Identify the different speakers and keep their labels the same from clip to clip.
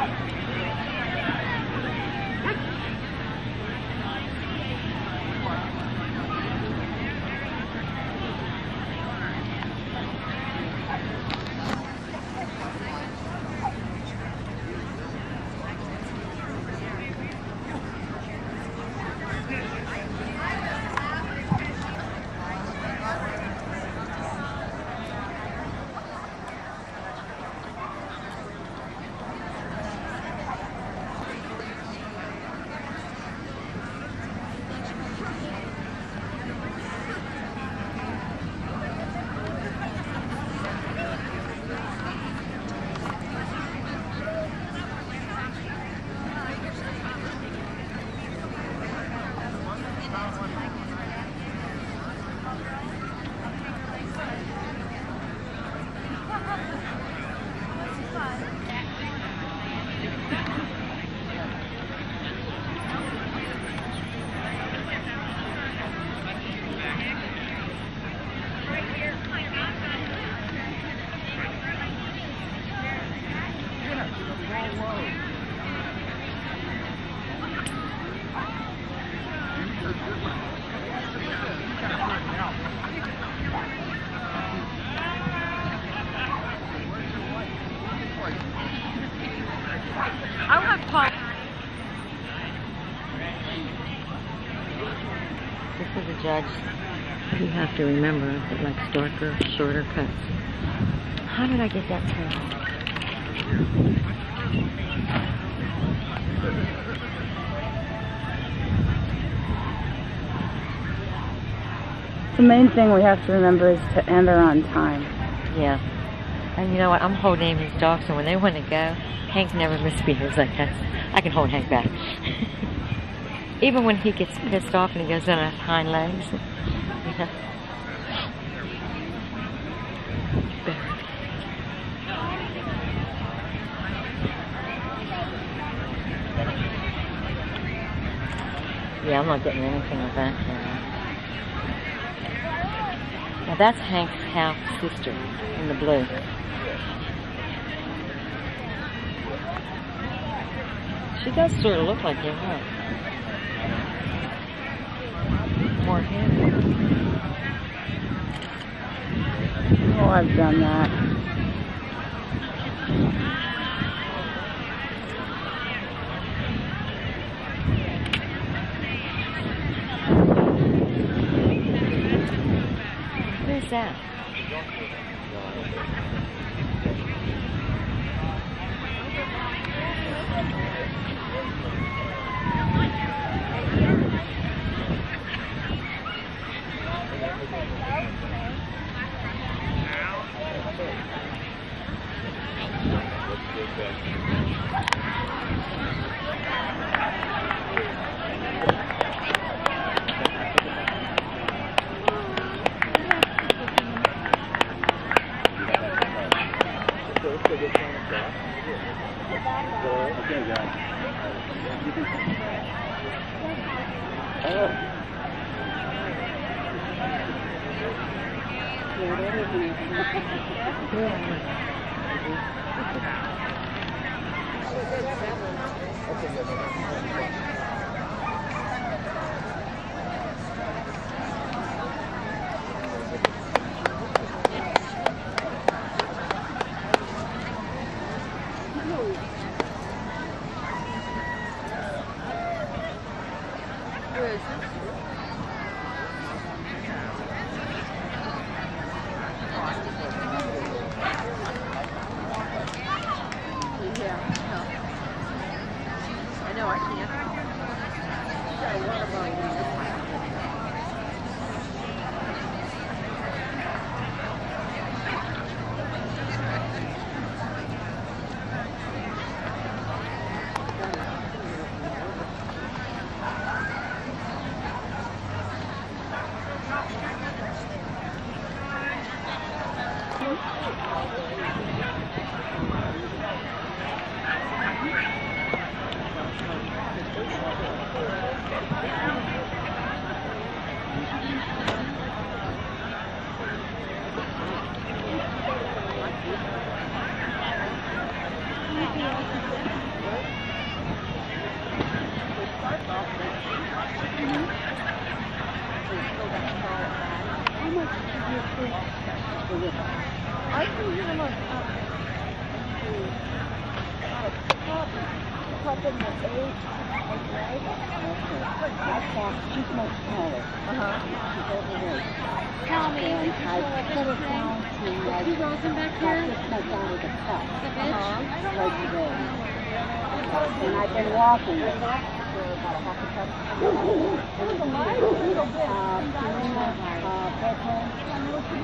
Speaker 1: Want Paul.
Speaker 2: Just as a judge, you have to remember that like darker, shorter cuts. How did I get that turned?
Speaker 3: The main thing we have to remember is to enter on time.
Speaker 2: Yeah. And you know what? I'm holding Amy's dog, so when they want to go, Hank never misbehaves like that. I can hold Hank back. Even when he gets pissed off and he goes on his hind legs. Yeah, I'm not getting anything with that camera. Now that's Hank's half sister in the blue. She does sort of look like him, huh? Hair.
Speaker 3: Oh, I've done that.
Speaker 2: Who's that?
Speaker 1: Okay, I I think
Speaker 3: you're going to age? I thought she's much smaller.
Speaker 1: uh-huh.
Speaker 3: She's overweight.
Speaker 4: Tell me,
Speaker 3: And I put her down to like,
Speaker 4: Two Rosen back here,
Speaker 3: just my daughter to cut,
Speaker 4: the bitch.
Speaker 1: Uh-huh.
Speaker 3: like today. And I've been walking about a half a cup. Uh,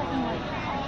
Speaker 3: uh.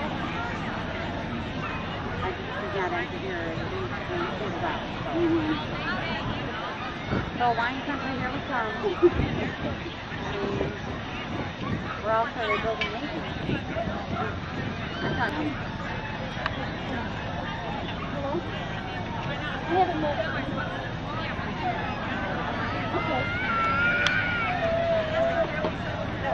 Speaker 4: Anderson's boyfriend. I just, she's not into here, and she's, she's about, so. So wine country, here we come. We're all sort of building nations. I thought you. I haven't met. Okay. No,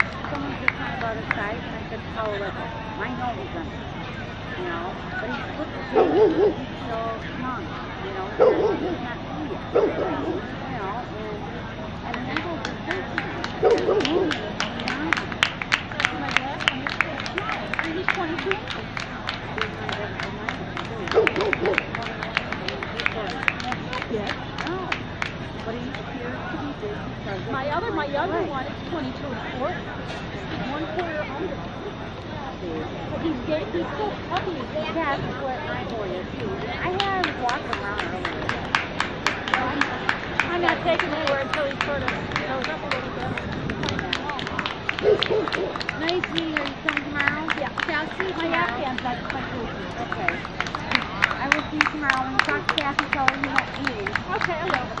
Speaker 4: someone just talked about his size, and I said, little? I know he's under, you know, but he's looks big, so young, you know, he's not two you know, and then I go, "This is good." You know? My dad, and he's so small, and he's 22 inches. He's my best friend, mine is too.
Speaker 1: Yes.
Speaker 4: No, but he appears to be big because of
Speaker 1: My
Speaker 4: his
Speaker 1: other, my
Speaker 4: length
Speaker 1: younger
Speaker 4: of
Speaker 1: one
Speaker 4: leg.
Speaker 1: is twenty-two and a quarter. He's one quarter under. But he's get, he's so puppy.
Speaker 4: That's what my boy is too. I him walking around earlier.
Speaker 1: I'm not taking word until he sort of goes up a little bit.
Speaker 4: Nice meeting you. Are you coming tomorrow?
Speaker 1: Yeah.
Speaker 4: Okay, I'll see you
Speaker 1: My. Afghans, that's my food.
Speaker 4: Okay. I will see you tomorrow. When you talk to Kathy, tell her you want me.
Speaker 1: Okay, I will.